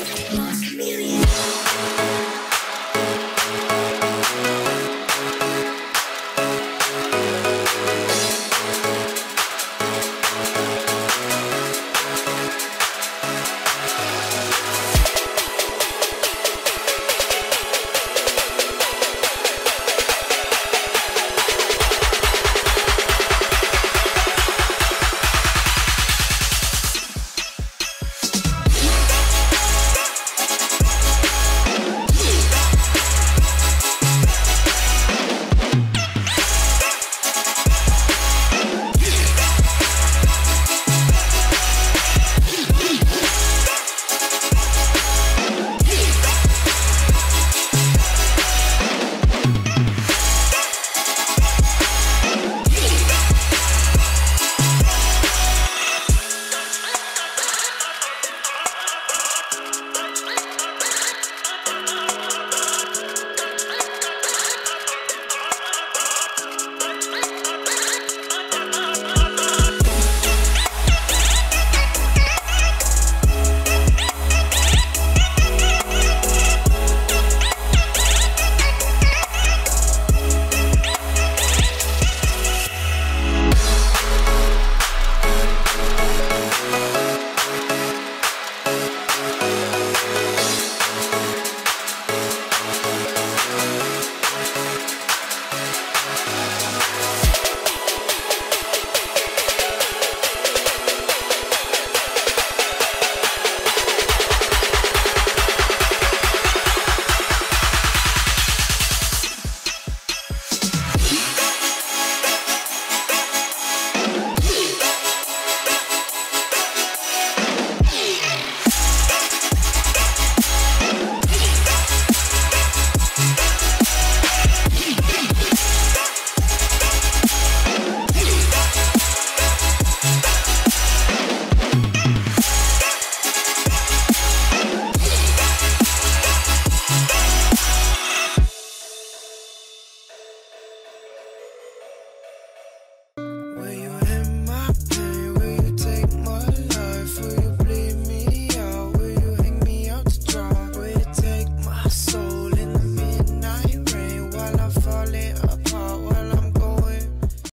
Lost a million.